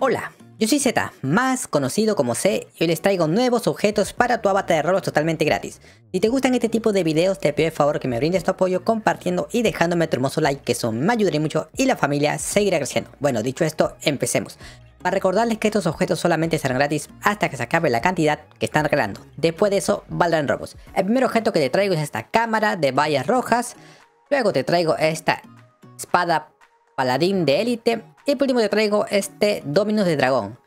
Hola, yo soy Z, más conocido como C, y hoy les traigo nuevos objetos para tu avatar de Roblox totalmente gratis. Si te gustan este tipo de videos, te pido el favor que me brindes tu apoyo compartiendo y dejándome tu hermoso like, que eso me ayudaría mucho y la familia seguirá creciendo. Bueno, dicho esto, empecemos. Para recordarles que estos objetos solamente serán gratis hasta que se acabe la cantidad que están regalando. Después de eso, valdrán robos. El primer objeto que te traigo es esta cámara de vallas rojas. Luego te traigo esta espada paladín de élite y por último te traigo este Dominus de Dragón.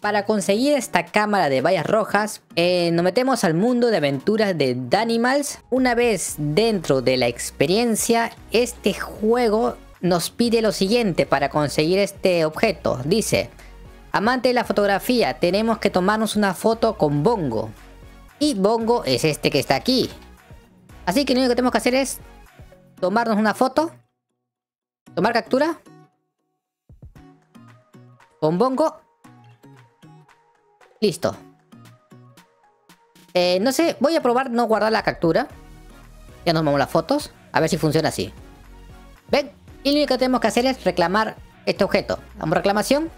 Para conseguir esta cámara de vallas rojas, eh, nos metemos al mundo de aventuras de Danimals. Una vez dentro de la experiencia, este juego nos pide lo siguiente para conseguir este objeto. Dice, amante de la fotografía, tenemos que tomarnos una foto con Bongo. Y Bongo es este que está aquí. Así que lo único que tenemos que hacer es tomarnos una foto, tomar captura con bongo. Listo. Eh, no sé, voy a probar no guardar la captura. Ya nos vamos las fotos. A ver si funciona así. ¿Ven? Y lo único que tenemos que hacer es reclamar este objeto. Damos reclamación.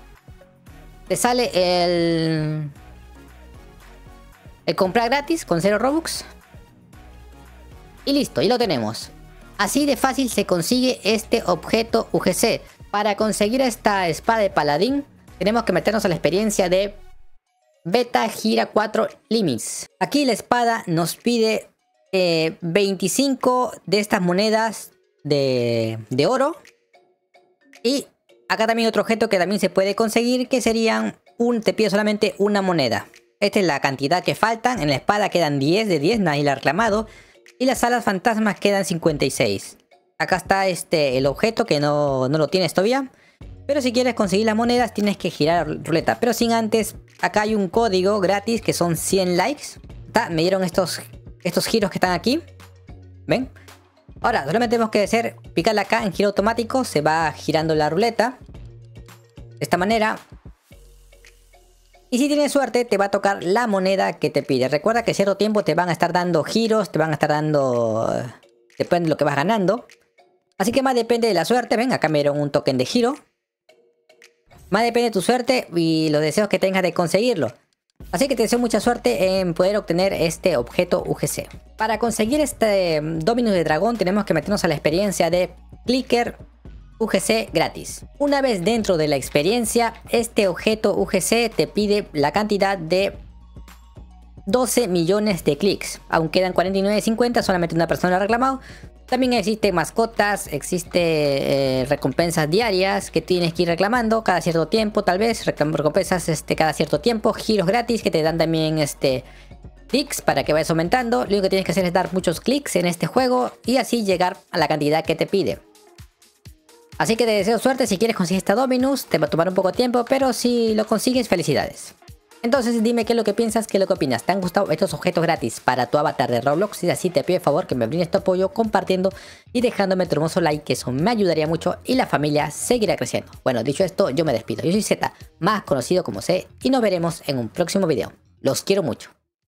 Te sale el... El comprar gratis con 0 Robux. Y listo, y lo tenemos. Así de fácil se consigue este objeto UGC. Para conseguir esta espada de paladín tenemos que meternos a la experiencia de Beta Gira 4 Limits. Aquí la espada nos pide 25 eh, de estas monedas de, oro. Y acá también otro objeto que también se puede conseguir que serían un, te pide solamente una moneda. Esta es la cantidad que faltan. En la espada quedan 10 de 10, nadie la ha reclamado. Y las alas fantasmas quedan 56. Acá está este, el objeto que no, no lo tienes todavía. Pero si quieres conseguir las monedas tienes que girar ruleta. Pero sin antes, acá hay un código gratis que son 100 likes. Me dieron estos, estos giros que están aquí. ¿Ven? Ahora, solamente tenemos que hacer, picarle acá en giro automático. Se va girando la ruleta. De esta manera. Y si tienes suerte, te va a tocar la moneda que te pide. Recuerda que cierto tiempo te van a estar dando giros, te van a estar dando... Depende de lo que vas ganando. Así que más depende de la suerte. Ven, acá me dieron un token de giro. Más depende de tu suerte y los deseos que tengas de conseguirlo. Así que te deseo mucha suerte en poder obtener este objeto UGC. Para conseguir este mm, Dominus de Dragón tenemos que meternos a la experiencia de Clicker UGC gratis. Una vez dentro de la experiencia, este objeto UGC te pide la cantidad de 12 millones de clics. Aún quedan 49.50, solamente una persona ha reclamado. También existe mascotas, existe eh, recompensas diarias que tienes que ir reclamando cada cierto tiempo, tal vez. Recompensas este, cada cierto tiempo, giros gratis que te dan también este, clics para que vayas aumentando. Lo único que tienes que hacer es dar muchos clics en este juego y así llegar a la cantidad que te pide. Así que te deseo suerte si quieres conseguir esta Dominus, te va a tomar un poco de tiempo, pero si lo consigues, felicidades. Entonces dime qué es lo que piensas, qué es lo que opinas. ¿Te han gustado estos objetos gratis para tu avatar de Roblox? Si así, te pido el favor que me brindes tu apoyo compartiendo y dejándome tu hermoso like, que eso me ayudaría mucho y la familia seguirá creciendo. Bueno, dicho esto, yo me despido. Yo soy Z, más conocido como C, y nos veremos en un próximo video. Los quiero mucho.